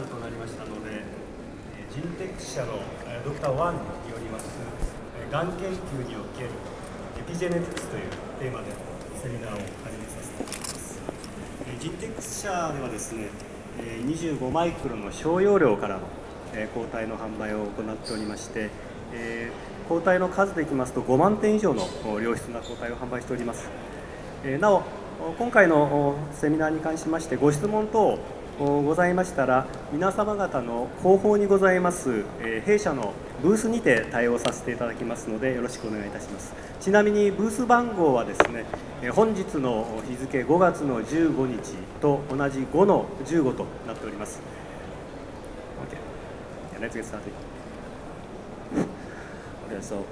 となりましたので、ジンテック社のドクターワンによります、がん研究におけるエピジェネティクスというテーマでセミナーを始めさせていただきます。ジンテックス社ではですね、25マイクロの小容量からの抗体の販売を行っておりまして、抗体の数でいきますと5万点以上の良質な抗体を販売しております。なお今回のセミナーに関しましてご質問等ございましたら皆様方の後方にございます、え弊社のブースにて対応させていただきますのでよろしくお願いいたします。ちなみにブース番号はですねえ本日の日付5月の15日と同じ5の15となっております。OK let's get started OK so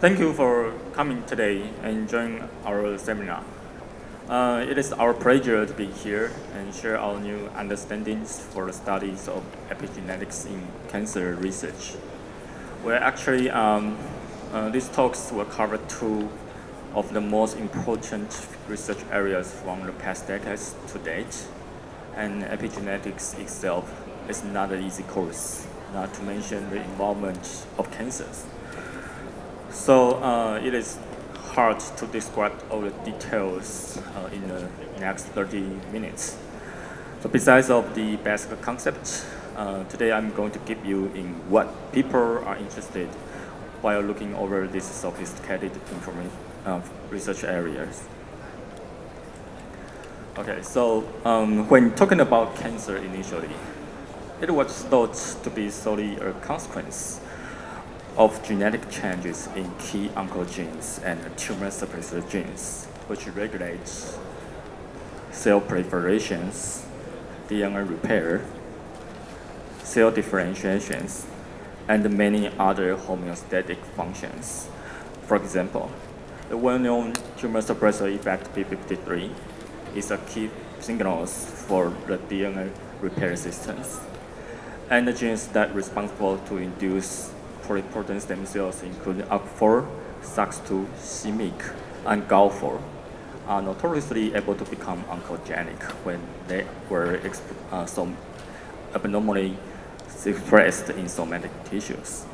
thank you for coming today and join our seminar. Uh, it is our pleasure to be here and share our new understandings for the studies of epigenetics in cancer research. Well, actually, um, uh, these talks will cover two of the most important research areas from the past decades to date. And epigenetics itself is not an easy course, not to mention the involvement of cancers. So uh, it is hard to describe all the details uh, in the next 30 minutes. So besides of the basic concept, uh, today I'm going to give you in what people are interested while looking over these sophisticated uh, research areas. Okay, so um, when talking about cancer initially, it was thought to be solely a consequence of genetic changes in key oncogenes and tumor suppressor genes, which regulate cell proliferations, DNA repair, cell differentiations, and many other homeostatic functions. For example, the well-known tumor suppressor effect p53 is a key signal for the DNA repair systems. And the genes that are responsible to induce pluripotent stem cells, including ALK4, SOX2, c-MYC, and GAL4, are notoriously able to become oncogenic when they were uh, so abnormally expressed in somatic tissues.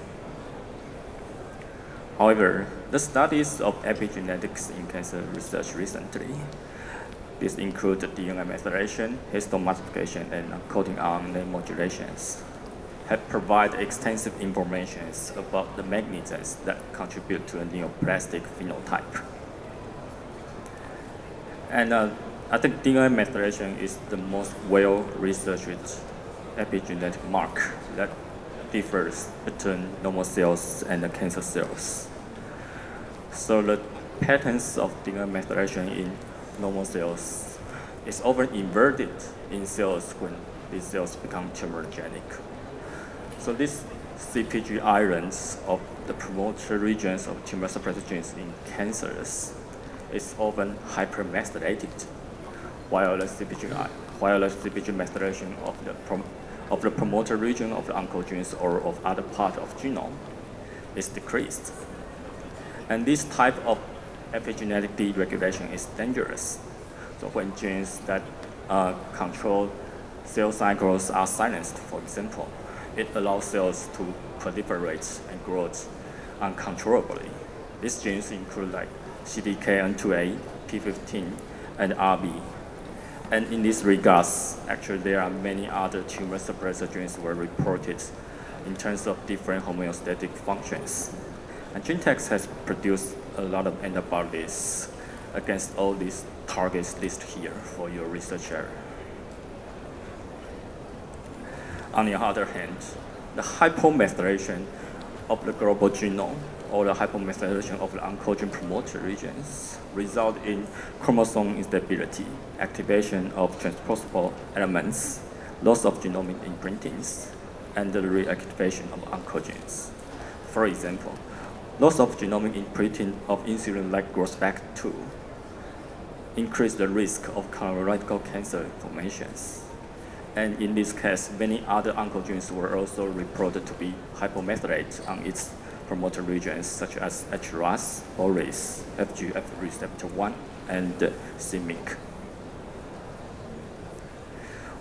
However, the studies of epigenetics in cancer research recently, this include DNA methylation, histone modification, and coating RNA modulations, have provided extensive information about the mechanisms that contribute to a neoplastic phenotype. And uh, I think DNA methylation is the most well-researched epigenetic mark that differs between normal cells and cancer cells. So the patterns of DNA methylation in normal cells is often inverted in cells when these cells become tumorigenic. So these CPG islands of the promoter regions of tumor suppressor genes in cancers is often hypermethylated, while the CPG, while the CPG methylation of the, of the promoter region of the oncogenes or of other part of genome is decreased. And this type of epigenetic deregulation is dangerous. So when genes that uh, control cell cycles are silenced, for example, it allows cells to proliferate and grow uncontrollably. These genes include like CDKN2A, P15, and RB. And in this regards, actually there are many other tumor suppressor genes were reported in terms of different homeostatic functions. And Gentex has produced a lot of antibodies against all these targets listed here for your research area. On the other hand, the hypomethylation of the global genome or the hypomethylation of the oncogene promoter regions result in chromosome instability, activation of transposable elements, loss of genomic imprintings, and the reactivation of oncogenes. For example, loss of genomic imprinting of insulin-like growth factor 2 increase the risk of colorectal cancer formations. And in this case, many other oncogenes were also reported to be hypomethylated on its promoter regions, such as HRAS, BORAS, FGF receptor 1, and c-MYC.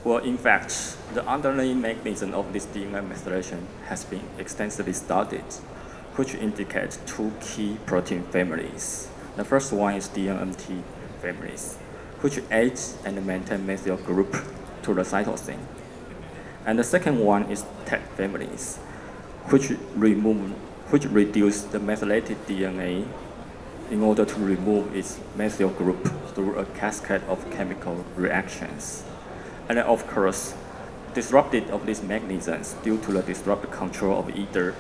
Well, in fact, the underlying mechanism of this DNA methylation has been extensively studied, which indicate two key protein families. The first one is DNMT families, which aids and maintain methyl group to the cytosine. And the second one is TET families, which remove, which reduce the methylated DNA in order to remove its methyl group through a cascade of chemical reactions. And of course, disrupted of these mechanisms due to the disrupted control of either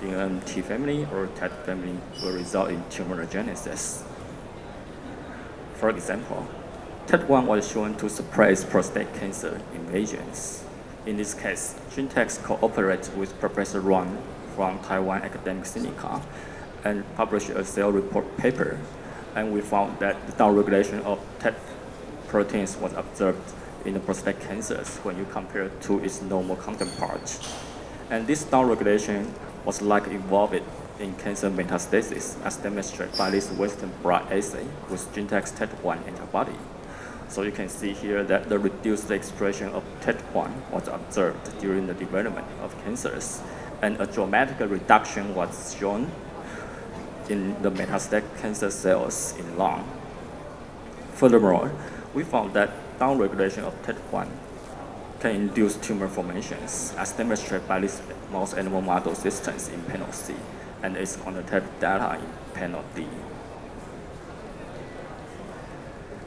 DNMT family or TET family will result in tumorigenesis. For example, TET1 was shown to suppress prostate cancer invasions. In this case, Gentex cooperates with Professor Ruan from Taiwan Academic Sinica and published a cell report paper, and we found that the downregulation of TET proteins was observed in the prostate cancers when you compare to its normal counterpart. And this downregulation was likely involved in cancer metastasis, as demonstrated by this Western blot assay with Gentex TET1 antibody. So you can see here that the reduced expression of TET1 was observed during the development of cancers, and a dramatic reduction was shown in the metastatic cancer cells in lung. Furthermore, we found that downregulation of TET1 can induce tumor formations, as demonstrated by this mouse animal model systems in panel C, and its quantitative data in panel D.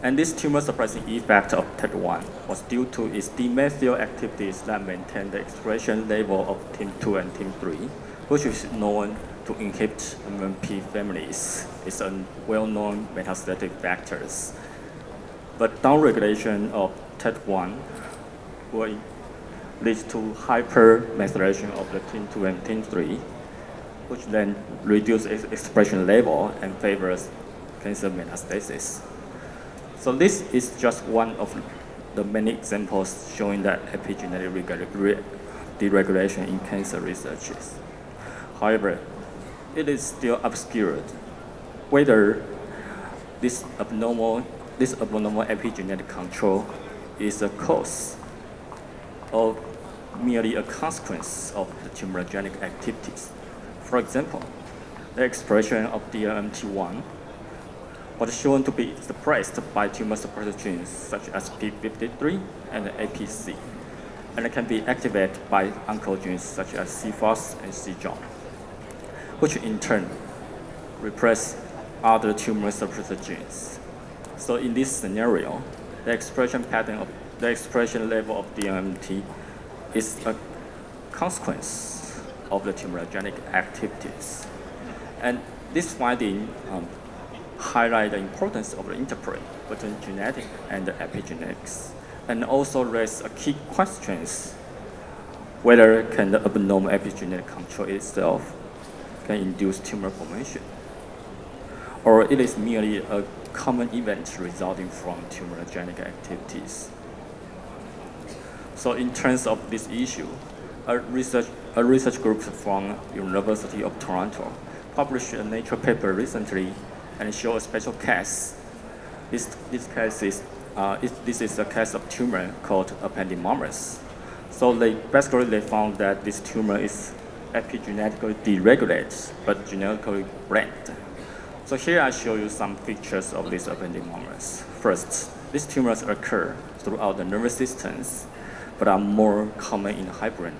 And this tumor suppressing effect of TET1 was due to its demethyl activities that maintain the expression level of TIM2 and TIM3, which is known to inhibit MMP families. It's a well-known metastatic factors. But downregulation of TET1 will lead to hypermethylation of the TIM2 and TIM3, which then reduces its expression level and favors cancer metastasis. So this is just one of the many examples showing that epigenetic deregulation in cancer researches. However, it is still obscured whether this abnormal, this abnormal epigenetic control is a cause or merely a consequence of the tumorigenic activities. For example, the expression of DLMT1 was shown to be suppressed by tumor suppressor genes such as P53 and APC, and it can be activated by oncogenes such as CFOS and CJON, which in turn repress other tumor suppressor genes. So in this scenario, the expression pattern of the expression level of DMT is a consequence of the tumorigenic activities. And this finding um, highlight the importance of the interplay between genetic and epigenetics, and also raise a key questions whether can the abnormal epigenetic control itself can induce tumor formation, or it is merely a common event resulting from tumorigenic activities. So in terms of this issue, a research, a research group from University of Toronto published a Nature paper recently and show a special case. This, this case is, uh, it, this is a case of tumor called ependymomas. So they, basically they found that this tumor is epigenetically deregulated, but genetically bland. So here I show you some features of these ependymomas. First, these tumors occur throughout the nervous systems, but are more common in hybrid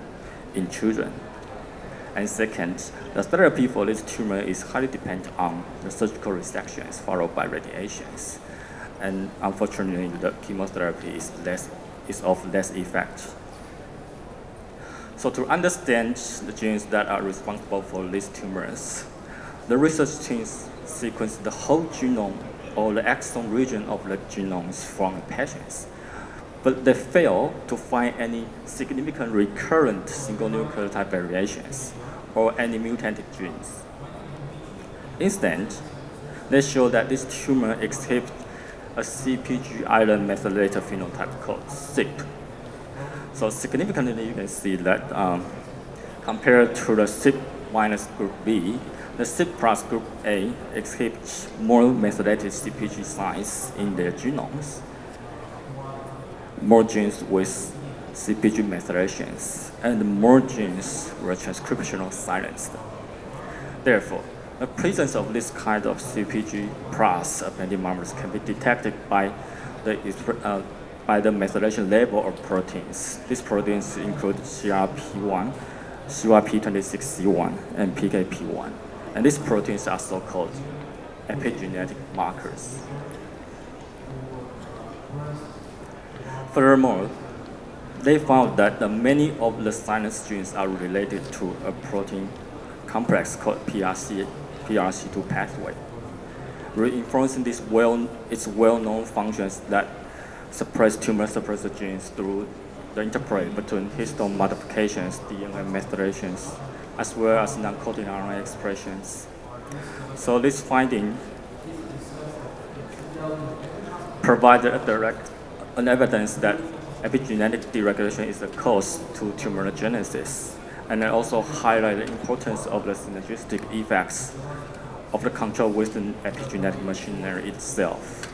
in children. And second, the therapy for this tumor is highly dependent on the surgical resections followed by radiations. And unfortunately, the chemotherapy is, less, is of less effect. So to understand the genes that are responsible for these tumors, the research teams sequenced the whole genome or the exome region of the genomes from patients. But they fail to find any significant recurrent single nucleotide variations or any mutated genes. Instead, they show that this tumor exhibits a CPG island methylated phenotype called CYP. So significantly, you can see that um, compared to the CYP minus group B, the CYP plus group A exhibits more methylated CPG sites in their genomes, more genes with CPG methylations, and more genes were transcriptional silenced. Therefore, the presence of this kind of CPG plus appended markers can be detected by the, uh, by the methylation level of proteins. These proteins include CRP1, CYP26C1, and PKP1. And these proteins are so-called epigenetic markers. Furthermore, they found that many of the sinus genes are related to a protein complex called PRC, PRC2 pathway, reinforcing this well, its well-known functions that suppress tumor suppressor genes through the interplay between histone modifications, DNA methylations, as well as non-coding RNA expressions. So this finding provided a direct an evidence that epigenetic deregulation is the cause to tumorigenesis, and I also highlight the importance of the synergistic effects of the control within epigenetic machinery itself.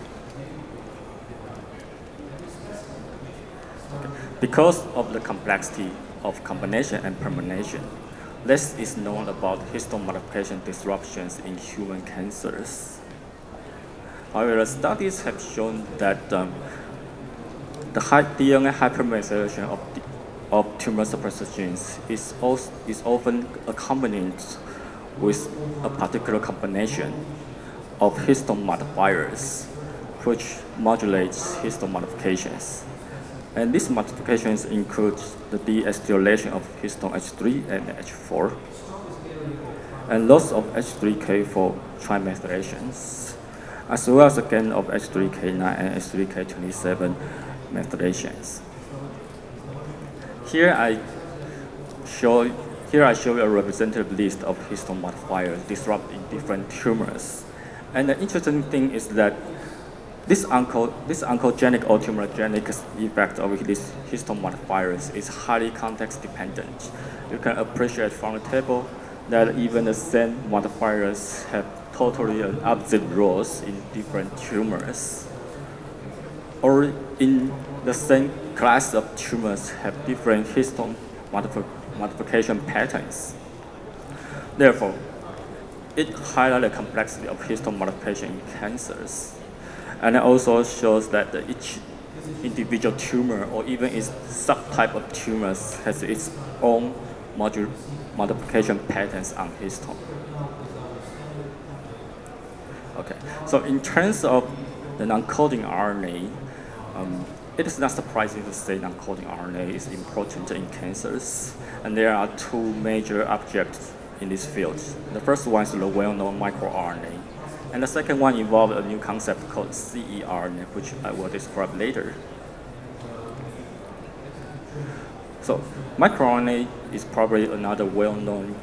Because of the complexity of combination and permeation, less is known about histone modification disruptions in human cancers. However, studies have shown that um, the high DNA hypermethylation of, of tumor suppressor genes is, also, is often accompanied with a particular combination of histone modifiers, which modulates histone modifications. And these modifications include the deacetylation of histone H3 and H4, and loss of H3K4 trimethylations, as well as the gain of H3K9 and H3K27 methylations. Here I show here I show you a representative list of histone modifiers disrupt in different tumors. And the interesting thing is that this, onco this oncogenic or tumorigenic effect of these histone modifiers is highly context dependent. You can appreciate from the table that even the same modifiers have totally opposite roles in different tumors or in the same class of tumors have different histone modification patterns. Therefore, it highlights the complexity of histone modification in cancers. And it also shows that each individual tumor or even its subtype of tumors has its own modification patterns on histone. Okay, so in terms of the non-coding RNA, um, it is not surprising to say that coding RNA is important in cancers, and there are two major objects in this field. The first one is the well-known microRNA, and the second one involves a new concept called ceRNA, which I will describe later. So, microRNA is probably another well-known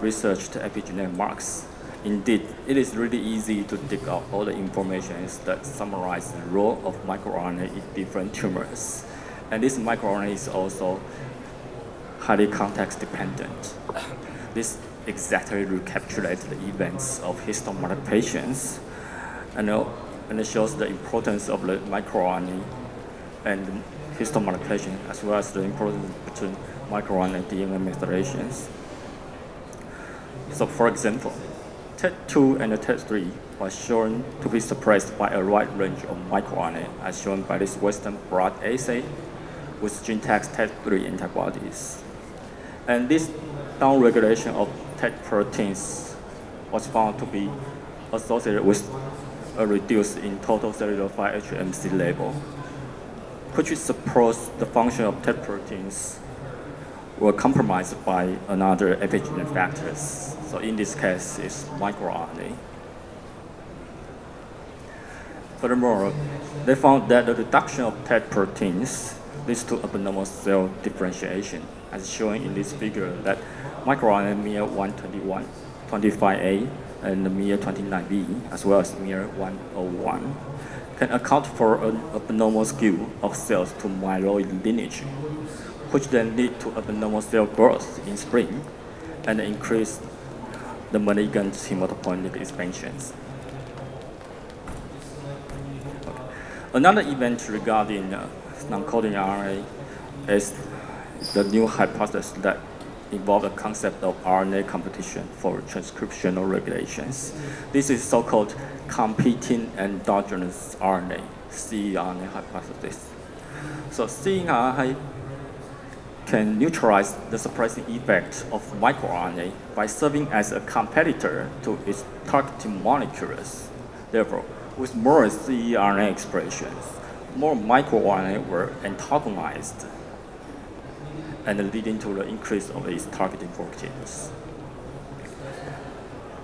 researched epigenetic marks Indeed, it is really easy to dig out all the information that summarize the role of microRNA in different tumors. And this microRNA is also highly context dependent. This exactly recapitulates the events of modifications and, uh, and it shows the importance of the microRNA and histone modification as well as the importance between microRNA and DNA methylations. So for example, TET2 and the TET3 was shown to be suppressed by a wide range of microRNA, as shown by this Western blot assay with GeneTAC TET3 antibodies. And this downregulation of TET proteins was found to be associated with a reduce in total cellular 5-HMC level, which supports the function of TET proteins were compromised by another epigenetic factors. So in this case, it's microRNA. Furthermore, they found that the reduction of TET proteins leads to abnormal cell differentiation, as shown in this figure that microRNA MIR 121, 25A, and MIR 29B, as well as MIR 101, can account for an abnormal skew of cells to myeloid lineage, which then lead to abnormal cell growth in spring and increase the malignant hematopoietic expansions. Another event regarding uh, non-coding RNA is the new hypothesis that involve the concept of RNA competition for transcriptional regulations. This is so-called competing endogenous RNA, CERNA hypothesis. So CERNA can neutralize the suppressing effect of microRNA by serving as a competitor to its targeting molecules. Therefore, with more CERNA expressions, more microRNA were antagonized and leading to the increase of its targeting proteins.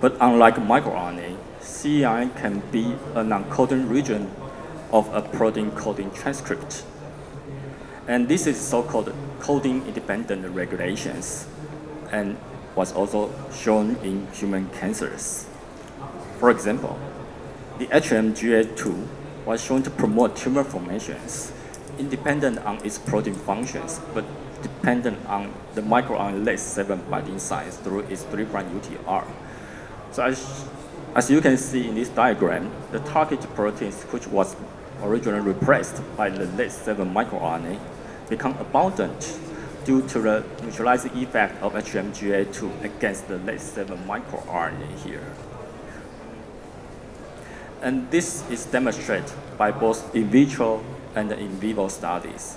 But unlike microRNA, CERNA can be a non-coding region of a protein coding transcript. And this is so-called coding independent regulations and was also shown in human cancers. For example, the HMGA2 was shown to promote tumor formations independent on its protein functions, but dependent on the microRNA LAT7 binding sites through its 3' UTR. So as, as you can see in this diagram, the target proteins which was originally repressed by the LAT7 microRNA become abundant due to the neutralizing effect of HMGA2 against the LAT7 microRNA here. And this is demonstrated by both in vitro and in vivo studies,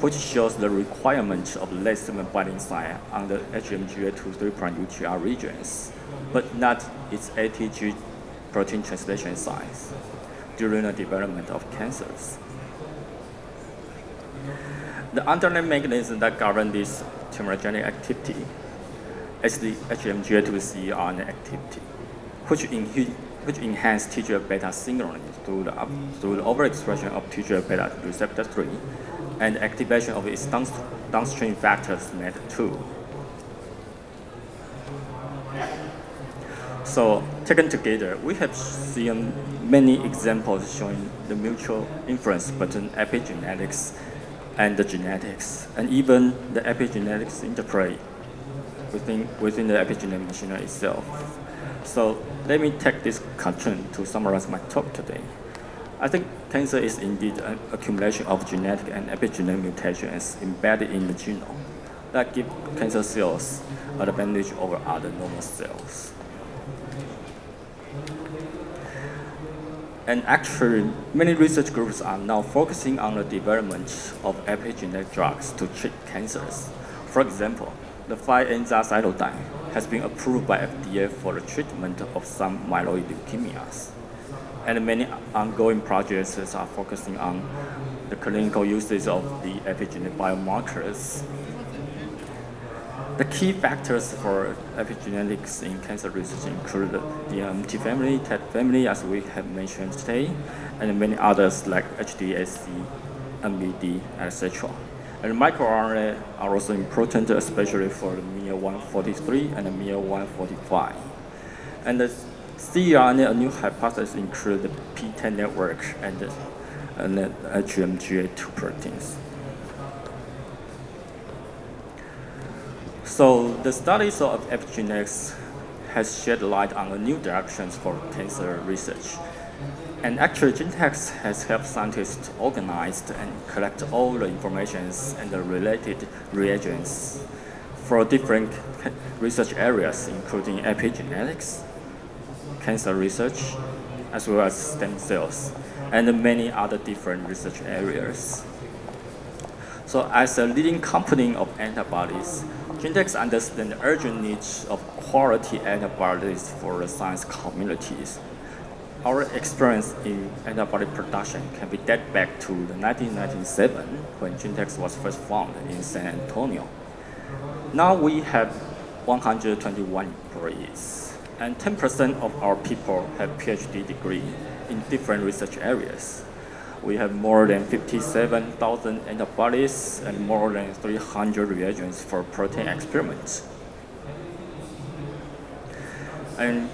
which shows the requirement of LAT7 binding site on the HMGA2 3' UTR regions, but not its ATG protein translation sites during the development of cancers. The underlying mechanism that governs this tumorigenic activity is the HMGA2C RNA activity, which, which enhance TGF beta signaling through the, up, through the overexpression of TGF beta receptor 3 and activation of its downstream factors MET2. So taken together, we have seen many examples showing the mutual influence between epigenetics and the genetics, and even the epigenetics interplay within, within the epigenetic machinery itself. So let me take this concern to summarize my talk today. I think cancer is indeed an accumulation of genetic and epigenetic mutations embedded in the genome that give cancer cells advantage over other normal cells. And actually, many research groups are now focusing on the development of epigenetic drugs to treat cancers. For example, the 5-enzacytidine has been approved by FDA for the treatment of some myeloid leukemias. And many ongoing projects are focusing on the clinical uses of the epigenetic biomarkers the key factors for epigenetics in cancer research include the um, MT family, TET family, as we have mentioned today, and many others like HDAC, MBD, etc. And microRNA are also important, especially for the MIR143 and the MIR145. And the CERNA, a new hypothesis include the PTEN network and and the HMGA2 proteins. So the studies of epigenetics has shed light on the new directions for cancer research. And actually, Gentex has helped scientists organize and collect all the information and the related reagents for different research areas, including epigenetics, cancer research, as well as stem cells, and many other different research areas. So as a leading company of antibodies, Gentex understands the urgent needs of quality antibodies for the science communities. Our experience in antibody production can be dated back to the 1997 when Gentex was first founded in San Antonio. Now we have 121 employees, and 10% of our people have PhD degree in different research areas. We have more than 57,000 antibodies and more than 300 reagents for protein experiments. And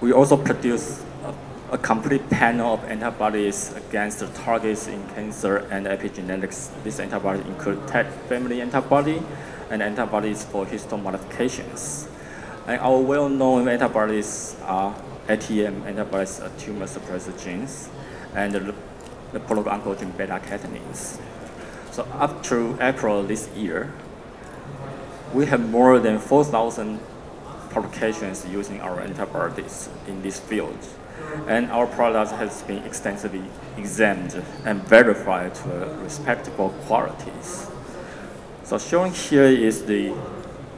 we also produce a, a complete panel of antibodies against the targets in cancer and epigenetics. These antibodies include TET family antibody and antibodies for histone modifications. And our well-known antibodies are ATM antibodies, tumor suppressor genes, and the proto-oncogene beta-catenins. So up to April this year, we have more than 4,000 publications using our antibodies in this field. And our product has been extensively examined and verified to respectable qualities. So shown here is the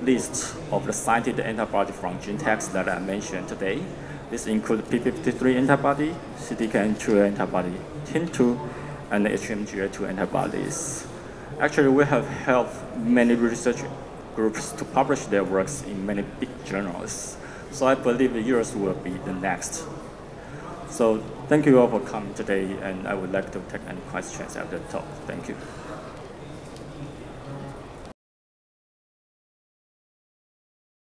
list of the cited antibody from Gentex that I mentioned today. This includes P53 antibody, CDKN2 antibody, TIM2, and HMGA2 antibodies. Actually, we have helped many research groups to publish their works in many big journals. So I believe the yours will be the next. So thank you all for coming today, and I would like to take any questions after the talk. Thank you.